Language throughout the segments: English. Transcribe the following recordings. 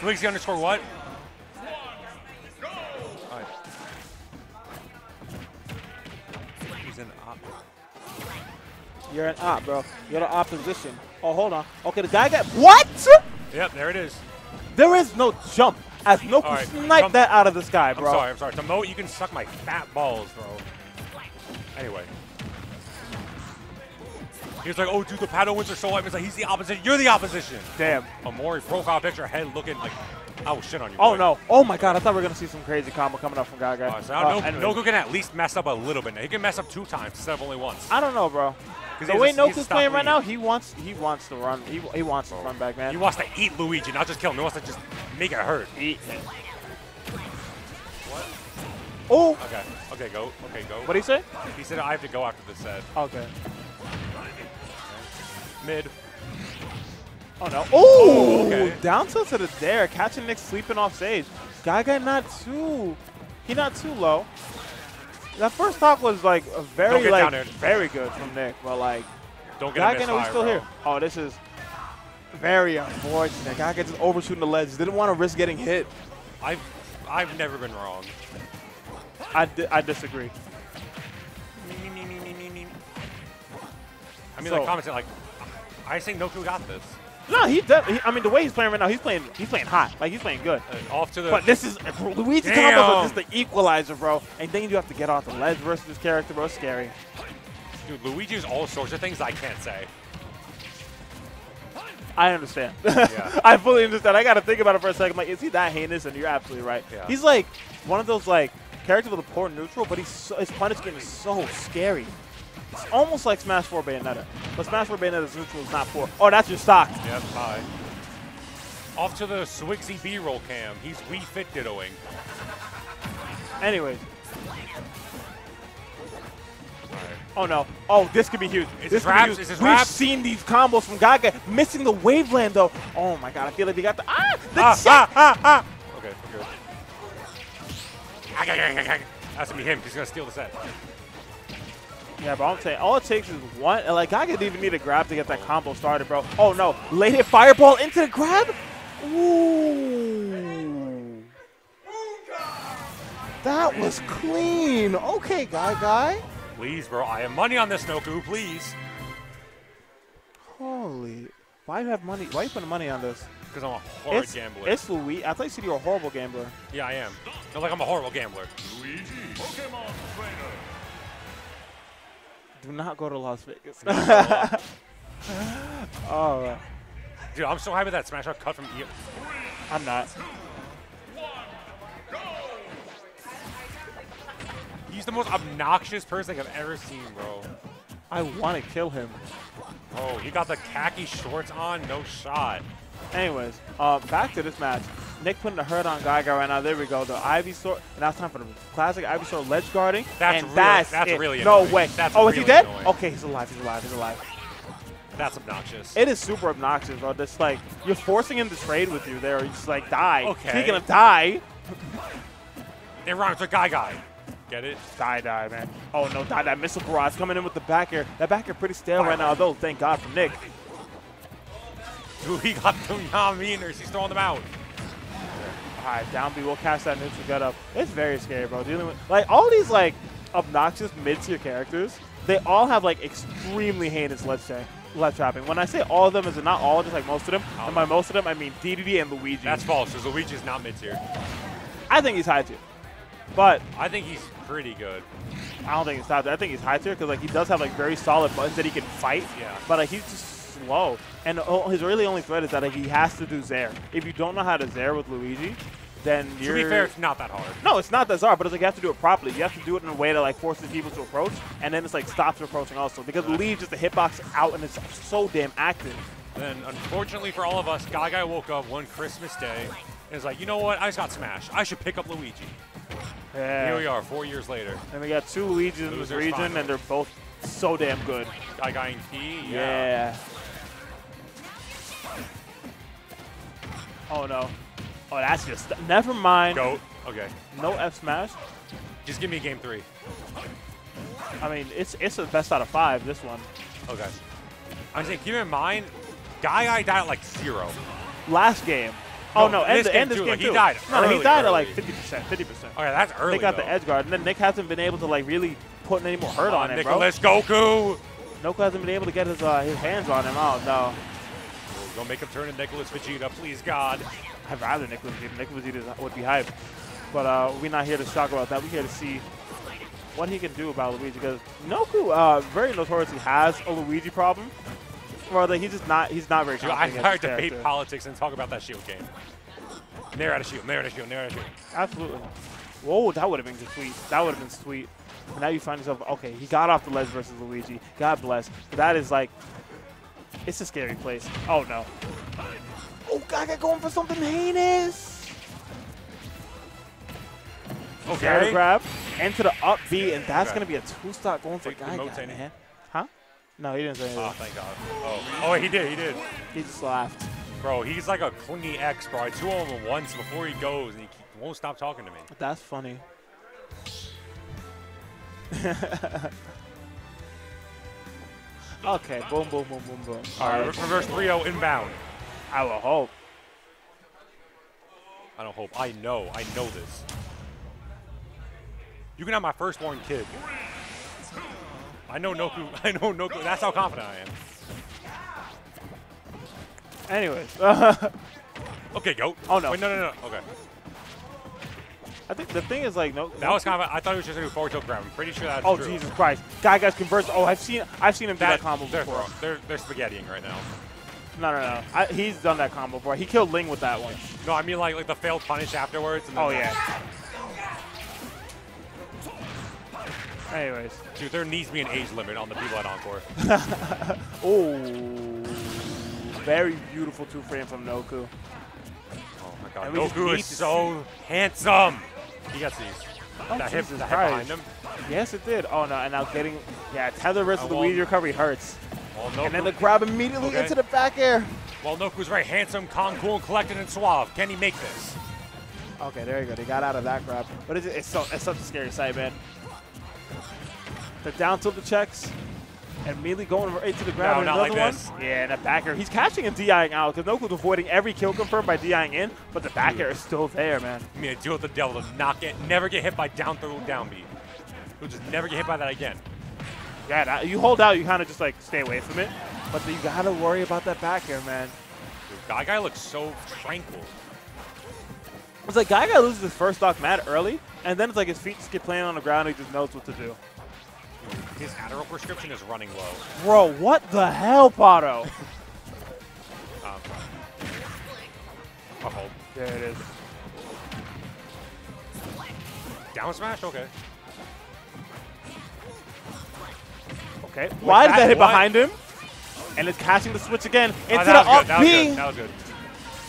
Swigzy underscore what? Alright. He's in op. You're an op, bro. You're the opposition. Oh, hold on. Okay, the guy got what? Yep, there it is. There is no jump. As Noku All right, sniped jump. that out of the sky, bro. I'm bro. sorry, I'm sorry. To moat, you can suck my fat balls, bro. Anyway. He was like, oh, dude, the paddle wins are so hype. It's like, he's the opposition. You're the opposition. Damn. Amori profile picture, head looking like, oh, shit on you. Oh boy. no. Oh my god, I thought we were gonna see some crazy combo coming up from Gaga. Alright, so Uh, no. Noku can at least mess up a little bit. Now. He can mess up two times instead of only once. I don't know, bro. The way has a- he has a Noku's playing right now, he wants he wants to run. He, he wants to run back, man. He wants to eat Luigi, not just kill him. He wants to just make it hurt. eat it. Oh, Okay, okay, go. Okay, go. what do you say? He said I have to go after this set. Okay. Mid. Oh no. Oh, okay. down tilt to the dare, catching Nick sleeping off stage. Gaga not too, he not too low. That first talk was like a very like very good from Nick, but like Don't get Gaga, misfire, still bro. here. Oh, this is very unfortunate. Gaga just overshooting the ledge. Didn't want to risk getting hit. I've, I've never been wrong. I, di- I disagree. Me, me, me. I mean, So- like, commenting like, I think Noku got this. No, he, does. he. I mean, the way he's playing right now, he's playing. He's playing hot. Like he's playing good. Uh, off to the. But this is Luigi Damn. combos are just the equalizer, bro. And then you have to get off the ledge versus this character, bro. It's scary. Dude, Luigi is all sorts of things I can't say. I understand. Yeah. I fully understand. I got to think about it for a second. Like, is he that heinous? And you're absolutely right. Yeah. He's like one of those like characters with a poor neutral, but he's so, his punish game is so scary. It's almost like Smash 4 Bayonetta. But Smash 4 Bayonetta's neutral is not poor. Oh, that's your stock. Yep, hi. Off to the Swigsy B-roll cam. He's Wii Fit dittoing. Anyways. Oh no. Oh, this could be huge. Is this this could be wraps? huge. Is this We've wraps? seen these combos from Gaga missing the waveland though. Oh my god, I feel like they got the ah the Ah, ah, ah, ah. Okay, good. Has to be him. He's gonna steal the set. Yeah, bro, I'm saying all it takes is one. and, Like I didn't even need a grab to get that combo started, bro. Oh no, late hit fireball into the grab. Ooh. That was clean. Okay, guy, guy. Please, bro. I have money on this Noku. Please, Holy. Why do you have money? Why are you putting money on this? because I'm a horrible it's, gambler. It's Louis. I thought you said you were a horrible gambler. yeah, I am. No, like I'm a horrible gambler. Do not go to Las Vegas. oh, Dude, I'm so happy that Smash Out cut from here. I'm not. He's the most obnoxious person I've ever seen, bro. I want to kill him. Oh, he got the khaki shorts on. No shot. Anyways, uh, back to this match. Nick putting the hurt on Gaga right now. There we go. The Ivysaur. And now it's time for the classic Ivysaur ledge guarding. That's and really- that's, that's it. really No annoying. way. That's oh, is he dead? annoying. Okay, he's alive. He's alive. He's alive. That's obnoxious. It is super obnoxious, bro. It's like you're forcing him to trade with you there. You just like die. Okay. Speaking of die, it rhymes with Guy Guy. Get it? die, die, man. Oh no, die, die. Missile barrage coming in with the back air. That back air pretty stale right now, though. Thank God for Nick. Dude, he got the Yaminers. He's throwing them out. Right, down B. We'll catch that neutral get up. It's very scary, bro. Dealing with like all these like obnoxious mid-tier characters, they all have like extremely heinous ledge tra- ledge trapping. When I say all of them, is it not all? Just like most of them. And by most of them, I mean DDD and Luigi. That's false, because Luigi's not mid tier. I think he's high tier, but I think he's pretty good. I don't think he's top tier. I think he's high tier because like he does have like very solid buttons that he can fight. Yeah. But like he's just slow, and oh, his really only threat is that like, he has to do Zair. If you don't know how to Zair with Luigi, then To you're be fair, it's not that hard. No, it's not that hard, but it's like you have to do it properly. You have to do it in a way that like forces people to approach, and then it's like stops approaching also because it leaves just the hitbox out and it's so damn active. Then, unfortunately for all of us, Guy Guy woke up one Christmas day and was like, you know what? I just got smashed. I should pick up Luigi. Yeah. Here we are, four years later. And we got two Luigi's in this region, final. and they're both so damn good. Guy Guy and P. Yeah. Oh no. Oh, that's just never mind. Goat. Okay. No F smash. Just give me game three. I mean, it's it's the best out of five. This one. Okay. I'm saying, keep in mind, Guy Guy died at like zero. Last game. Oh No, no, end, this the game end this too, game like, he died No, no, he early, died at like 50%, 50%. Okay, that's early. They got the though. edge guard, and then Nick hasn't been able to like really put any more hurt Come on him, bro. Nicholas Goku. Noku hasn't been able to get his uh, his hands on him. Oh no, Don't make him turn to Nicholas Vegeta, please God. I'd rather Nicholas Vegeta. Nicholas Vegeta would be hype, but uh, we're not here to talk about that. We're here to see what he can do about Luigi because Noku uh, very notoriously has a Luigi problem. Rather, he's just not he's not very Dude, confident I'd against rather debate politics and talk about that shield game. Nair out of shield, nair out of shield, nair out of shield. Absolutely. Whoa, that would have been sweet. That would have been sweet. And now you find yourself, okay, he got off the ledge versus Luigi. God bless. That is like, it's a scary place. Oh, no. Oh, Gaga going for something heinous. Fair Okay. grab. Into the up B, and that's Okay. going to be a two-stock going for Take the Gaga, mote, Tanny. man. Huh? No, he didn't say anything. Oh, thank God. Oh, oh, he did, he did. He just laughed. Bro, he's like a clingy ex, bro. I two of him once before he goes, and he won't stop talking to me. That's funny. okay, boom, boom, boom, boom, boom. All right, reverse 3-0 inbound. I will hope. I don't hope. I know. I know this. You can have my firstborn kid. I know Noku. I know Noku. That's how confident I am. Anyways, Okay, goat. Oh, no. Wait, no, no, no. Okay. I think the thing is like no. That was kind of. I thought he was just gonna do forward tilt grab. I'm pretty sure that's Oh true. Jesus Christ! Guy guys converts. Oh, I've seen I've seen him do that, That, combo they're, before. they're, they're spaghettiing right now. No, no, no. I, he's done that combo before. He killed Ling with that one. No, I mean like like the failed punish afterwards. And then Oh yeah. Anyways, Dude, there needs to be an age limit on the people at Encore. oh, very beautiful two frame from Noku. Oh my god. And we just Goku need is so handsome. He gets these. Oh, that hip, that hip behind him. Yes, it did. Oh no, and now getting yeah tether versus Uh, well- Luigi recovery hurts. And then the grab immediately Okay. into the back air. well, Noku's very handsome, calm, cool, collected, and suave. Can he make this? Okay, there you go. They got out of that grab. But it's, it's, so, it's such a scary sight, man. The down tilt the checks. And immediately going right to the grab. No, not another like one. this. Yeah, and that back air. He's catching and DIing out because Noku's avoiding every kill confirmed by DIing in, but the back Dude. air is still there, man. I mean, deal with the devil to not get, never get hit by down throw down beat. He'll just never get hit by that again. Yeah, that, you hold out, you kind of just like stay away from it. But you gotta worry about that back air, man. Dude, that guy looks so tranquil. It's like Guy Guy loses his first stock mad early, and then it's like his feet just get playing on the ground and he just knows what to do. His Adderall prescription is running low. Bro, what the hell, Pato? Um, uh-oh. there it is. Down smash? Okay. Okay. Why did that- that hit what? behind him? And it's catching the switch again Oh, into that the up good. B. good. That was good.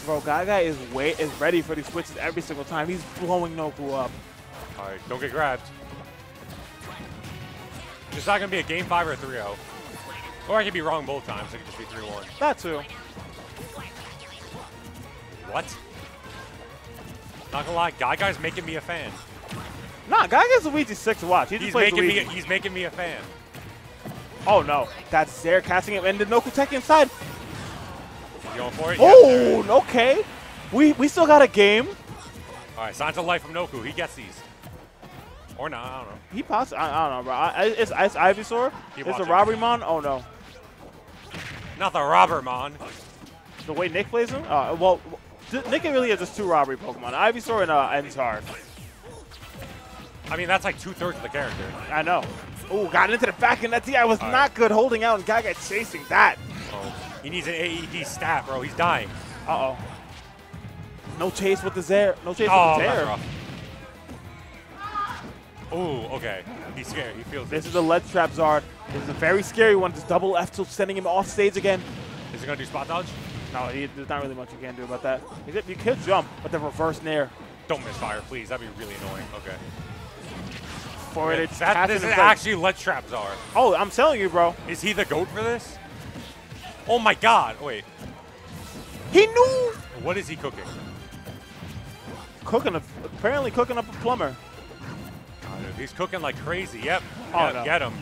Bro, Gaga is wait is ready for these switches every single time. He's blowing Noku up. All right, don't get grabbed. It's not going to be a game 5 or a 3-0. Or I could be wrong both times. It could just be 3-1. That too. What? Not gonna lie, Guy Guy's making me a fan. Nah, Gaga's Luigi six to watch. He just He's making Luigi. me. He's making me a fan. Oh no, that's Zair casting it, and the Noku tech inside. Going for it? Yeah, there Oh, is. okay. We we still got a game. All right, signs of life from Noku. He gets these. Or not. I don't know. He possibly. I, I don't know, bro. I, it's, it's Ivysaur. Keep It's a robbery mon. Oh no, Not the robber, man. the way Nick plays him. Uh, well, Nick really is just two robbery Pokemon. Ivysaur and uh, Zard. I mean, that's like two thirds of the character. I know. Oh, got into the back and that DI was All right. not good holding out, and Gaga chasing that. Oh, he needs an AED stat, bro. He's dying. Uh oh. No chase with the Zair. No chase Oh, with the that's Oh. Ooh, okay. He's scared. He feels This it. is a ledge trap Zard. This is a very scary one. Just double F tilt sending him off stage again. Is he gonna do spot dodge? No, he, there's not really much you can do about that. You could, you could jump, but the reverse nair. Don't misfire, please. That'd be really annoying. Okay. For it, it's that, this is actually ledge trap Zard. Oh, I'm telling you, bro. Is he the goat for this? Oh my god. Wait. He knew. What is he cooking? Cooking, a, apparently cooking up a plumber. Oh, dude, he's cooking like crazy. Yep. Oh, Yep, no. Get him.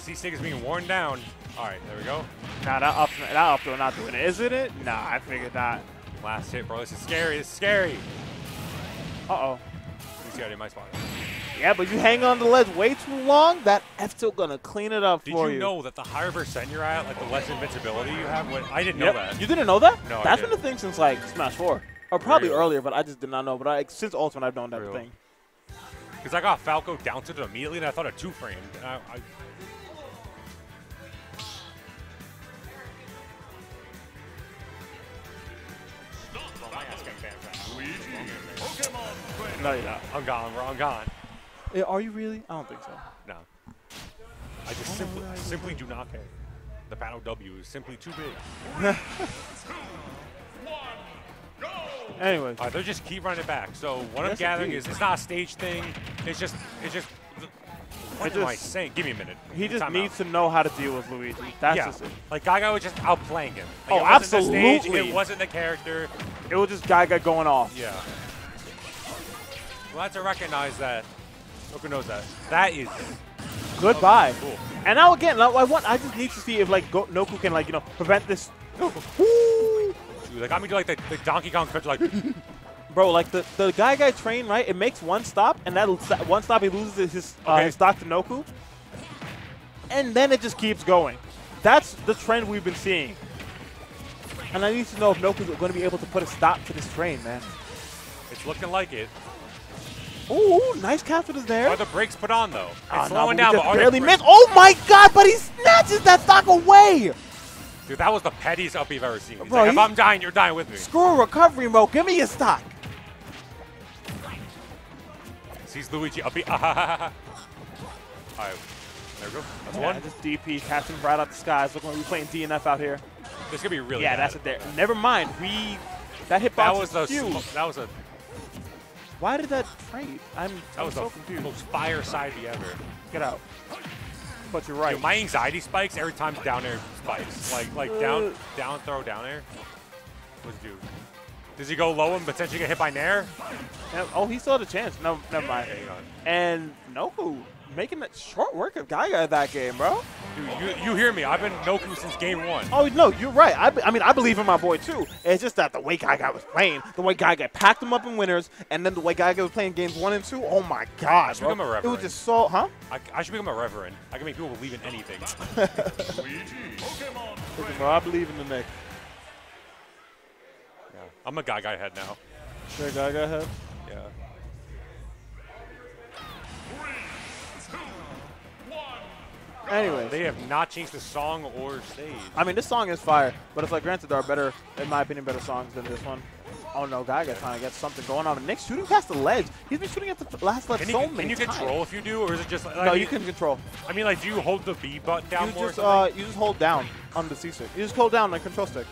C-Stick is being worn down. All right, there we go. Nah, that up, that up throw not doing it. Is it it? Nah, I figured that. Last hit, bro. This is scary. This is scary. Uh-oh. He's got in my spot. Yeah, but you hang on the ledge way too long, that F still gonna clean it up Did for you Did you. know that the higher percent you're at, like the less invincibility you have? When, I didn't know that. You didn't know that? No, That's been the didn't. thing since like Smash 4. Or probably Really? earlier, but I just did not know. But I, since Ultimate, I've known that Really? thing. Because I got Falco down to it immediately, and I thought it two frame. And I, I, Well, my ass got banned fast. No, you're not. I'm gone, bro. I'm gone. Eh, Are you really? I don't think so. No. I just simply, i simply do not care. The battle W is simply too big. Anyway, All right, they'll just keep running it back. So what I'm Yes, gathering indeed. is it's not a stage thing. It's just, it's just. What It am I just- saying? Give me a minute. he just Time needs out. to know how to deal with Luigi. That's yeah, just it. like Gaga was just outplaying him. Like, Oh, it wasn't The stage, absolutely. it wasn't the character. It was just Gaga going off. Yeah. We'll have to recognize that. Who knows that. That is Goodbye. cool. And now again, now I want. I just need to see if like Go- Noku can like you know prevent this. Woo! Dude, like I mean, to like the, the Donkey Kong could like. Bro, like the the guy guy train right, it makes one stop, and that one stop he loses his uh, Okay. his stock to Noku, and then it just keeps going. That's the trend we've been seeing. And I need to know if Noku's going to be able to put a stop to this train, man. it's looking like it. Ooh, nice capture is there. Are the brakes put on though? It's Ah, no, slowing but down, but are barely missed. Oh my god, but he snatches that stock away! Dude, that was the pettiest up you've ever seen. He's Bro, like, if he's- I'm dying, you're dying with me. Screw recovery mode, give me your stock. Sees Luigi up. Alright, there we go. That's Yeah, one. just DP catching right out the skies. Looking like we're playing DNF out here. This could be really yeah, bad. that's it there. Never mind. We that hitbox That was the is huge. that was a Why did that trade? I'm, that I'm was so the confused. most fire side we ever. Get out. But you're right. Dude, my anxiety spikes every time down air spikes. Like like down Uh. down throw down air. What's dude? do? Does he go low and potentially get hit by Nair? Oh, he still had a chance. No, never mind. Okay, hang on. And Noku making that short work of Gaga that game, bro. Dude, you, you hear me. I've been Noku since game one. Oh no, you're right. I, I mean, I believe in my boy too. It's just that the way Gaga was playing, the way Gaga packed him up in winners, and then the way Gaga was playing games one and two. Oh my God, should bro. become a it was reverend. just so, huh? I, I should become a reverend. I can make people believe in anything. I believe in the Nick. yeah. I'm a guy guy head now. Sure, Gaga head. Anyways, They have not changed the song or stage. I mean, this song is fire, but it's like, granted, there are better, in my opinion, better songs than this one. Oh no, Gaga trying to get something going on. And Nick's shooting past the ledge. He's been shooting at the last ledge Can so you, many can you times. control if you do, or is it just like? I No, mean, you can control. I mean, like, do you hold the B button down You more? or just uh, you just hold down on the C stick. You just hold down on the control stick.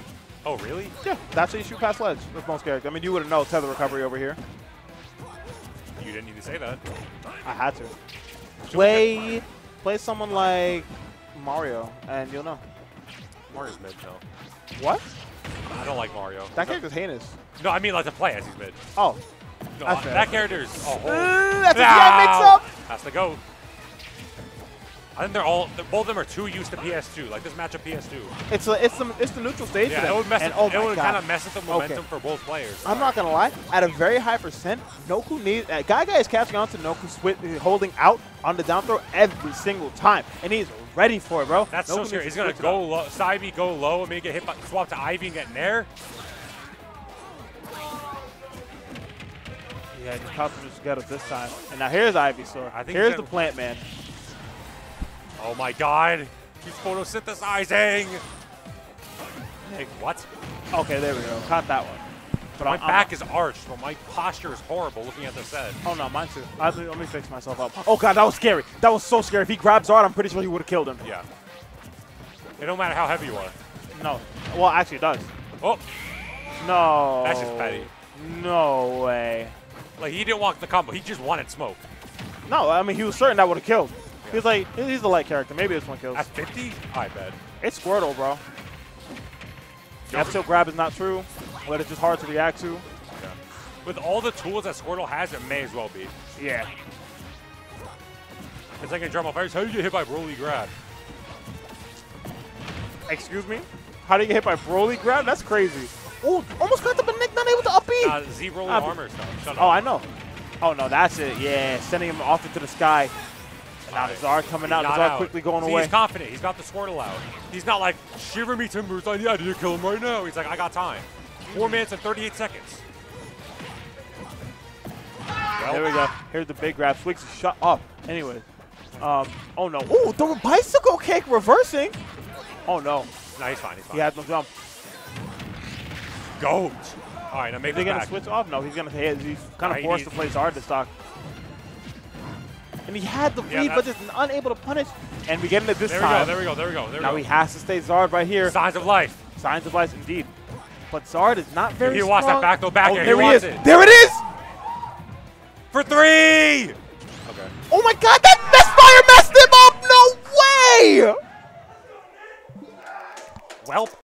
oh, really? Yeah, that's how you shoot past ledge with most characters. I mean, you wouldn't know tether recovery over here. You didn't need to say that. I had to. Play, play someone like Mario, and you'll know. Mario's mid, no. What? I don't like Mario. That no, character's heinous. no, I mean like to play as he's mid. Oh, No, That's I- fair. that character's a whole. That's a DI mix-up. That's the goat. I think they're all, they're, both of them are too used to PS2. Like this matchup PS2. it's a, it's the it's the neutral stage for Yeah, them. it would mess. and, oh it would kind of mess with the momentum Okay. for both players. I'm not gonna lie. At a very high percent, Noku needs. Uh, Gaga is catching on to Noku swi- holding out on the down throw every single time, and he's ready for it, bro. That's Noku so scary. He's gonna go low, side go low, and maybe get hit by swap to Ivy and get Nair. Yeah, just customers got it this time. And now here's Ivysaur. I think here's the plant man. Oh my God! He's photosynthesizing. Hey, what? Okay, there we go. Caught that one. But My I'm- I'm- back is arched, but my posture is horrible looking at this head. Oh no, mine too. I, let me fix myself up. Oh god, that was scary. That was so scary. If he grabbed Zard, I'm pretty sure he would have killed him. Yeah. It don't matter how heavy you are. No. Well, actually, it does. Oh, No. That's just petty. No way. like he didn't want the combo. He just wanted smoke. No, I mean he was certain that would have killed. He was like, he's a light character. Maybe this one kills. At 50? I bet. It's Squirtle, bro. F tilt grab is not true, but it's just hard to react to. Yeah. With all the tools that Squirtle has, it may as well be. Yeah. It's like a Drum of Fires. How do you get hit by Broly grab? Excuse me? How do you get hit by Broly grab? That's crazy. Oh, almost got the Nick Nah, Z rolling Ah, armor stuff. Shut Oh, up. I know. Oh, no, that's it. Yeah, sending him off into the sky. And now. Zard coming out. Not Zard quickly going See, away. He's confident. He's got the Squirtle out. He's not like, shiver me timbers, I need to kill him right now. He's like, I got time. Four minutes and 38 seconds. Well, There we go. Here's the big grab. Swix shut up. Anyway. Um, oh, no. Oh, the bicycle kick reversing. Oh, no. Nah, he's fine. He's fine. He had no jump. Goat. All right, now Is he going to switch off? No, he's going to. He's kind of he forced to play Zard this stock. And he had the Yeah, lead, but just unable to punish. And we get into this There we time. go. There we go. There we go. There now we he has to stay Zard right here. Signs of life. Signs of life, indeed. But Zard is not very He wants that back, though, back Oh. He there he wants is. it. There it is. For three. Okay. Oh my God, that misfire messed him up. No way. Welp.